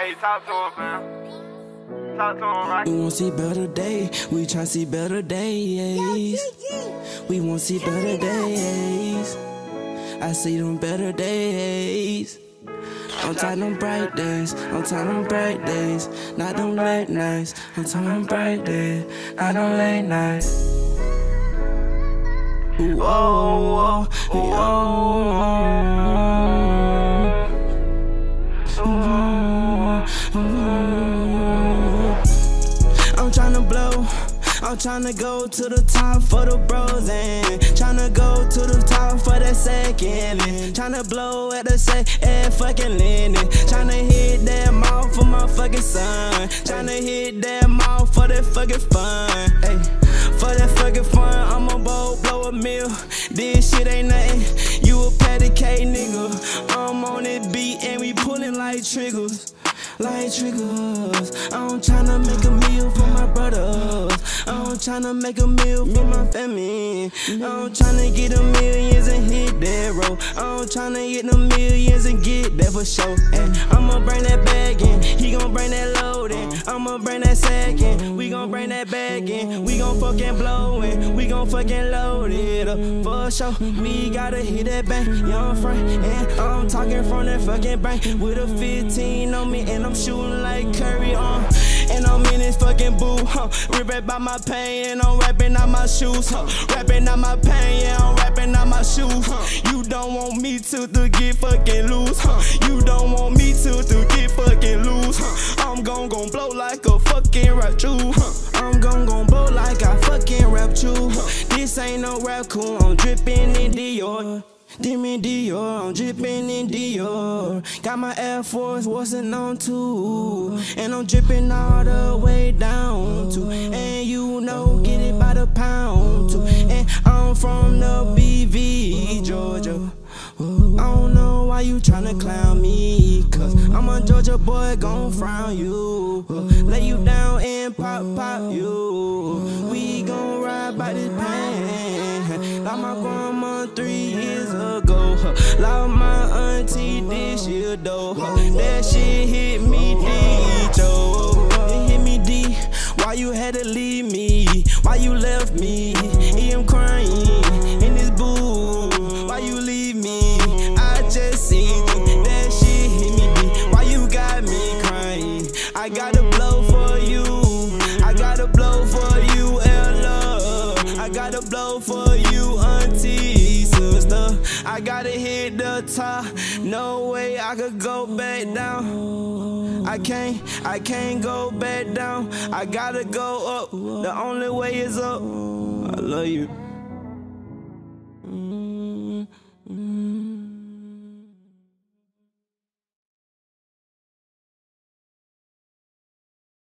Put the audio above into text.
Hey, talk to him, man. Talk to him, right? We won't see better days. We try to see better days. We won't see better days. I see them better days. I'm tired of bright days. I'm tired of bright days. Not them late nights. I'm tired of bright days. Not them late nights. Ooh, oh, oh, oh, oh. oh, oh I'm tryna go to the top for the bros and tryna go to the top for that second and tryna blow at the second fucking landing. Tryna hit that mouth for my fucking son. Tryna hit that mouth for that fucking fun. Hey, for that fucking fun, I'ma blow, blow a mill. This shit ain't nothing. You a patty cake nigga. I'm on it beat and we pulling like triggers. Like triggers. I'm tryna make a meal for my brothers. I'm tryna make a meal for my family. I'm tryna get a millions and hit that road. I'm tryna get the millions and get that for sure. And I'ma bring that bag in. He gon' bring that load in. I'ma bring that sack in. Gon' bring that bag in. We gon' fucking blow in. We gon' fucking load it up for sure. We gotta hit that bank. Young Frank. And I'm talking from that fucking bank with a 15 on me. And I'm shooting like Curry on. And I'm in this fucking boo, huh? Rip by my pain, and I'm rapping out my shoes, huh? Rapping out my pain, yeah, I'm rapping out my shoes. Huh? You don't want me to, to get fucking loose, huh? You don't want This ain't no rap cool, I'm dripping in Dior. Dimmy Dior, I'm dripping in Dior. Got my Air Force wasn't on too, and I'm dripping all the way down to. And you know, get it by the pound too. And I'm from the BV, Georgia. I don't know why you tryna clown me, cause I'm a Georgia boy, gon' frown you. Lay you down and pop, pop you. We gon' ride by this Like my grandma three years ago. Like my auntie this year though. That shit hit me deep, yo. It hit me deep. Why you had to leave me? Why you left me? I'm crying in this booth. Why you leave me? I just seen. That shit hit me deep. Why you got me crying? I gotta blow for you. I gotta blow for you, Ella. I gotta blow for you. I gotta hit the top. No way I could go back down. I can't, I can't go back down. I gotta go up. The only way is up. I love you. Mm -hmm.